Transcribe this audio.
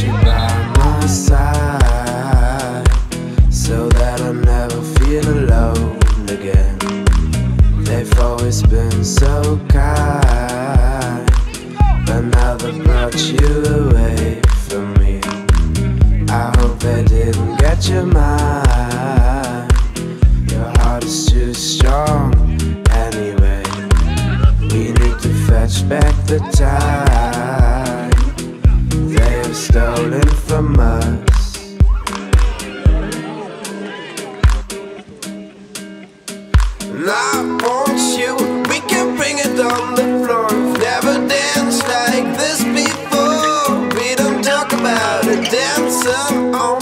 you by my side so that I never feel alone again. They've always been so kind, but now they brought you away from me. I hope they didn't get your mind. Your heart is too strong anyway. We need to fetch back the time stolen from us. And I want you, we can bring it on the floor. We've never danced like this before. We don't talk about it, dancing on.